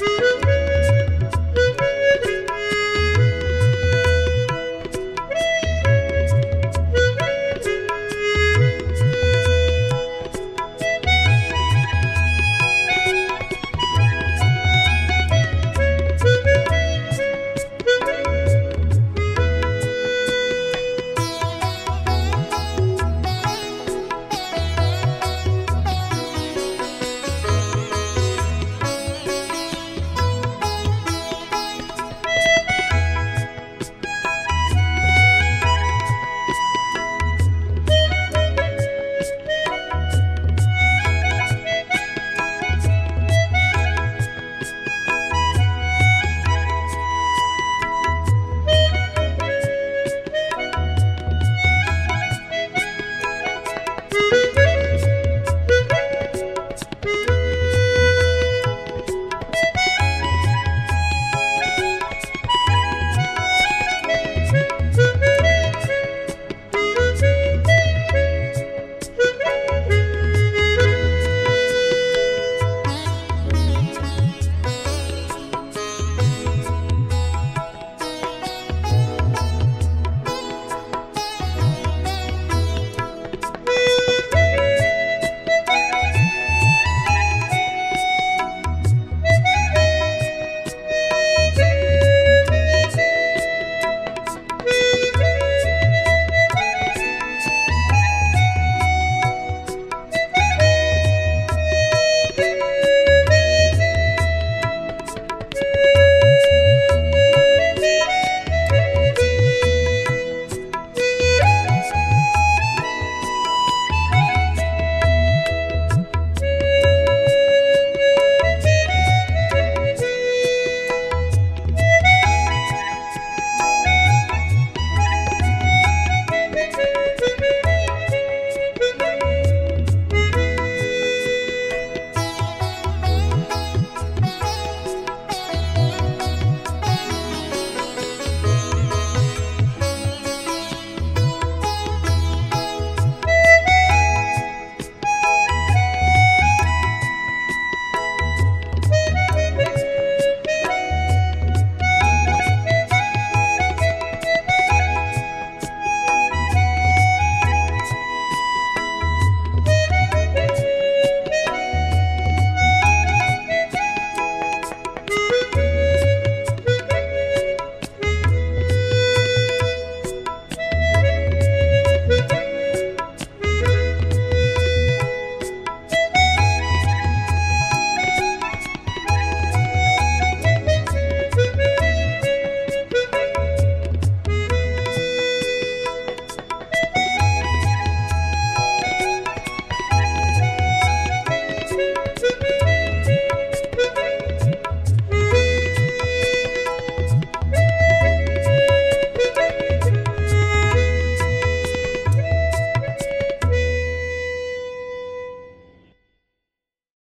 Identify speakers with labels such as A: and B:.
A: Woo! Thanks.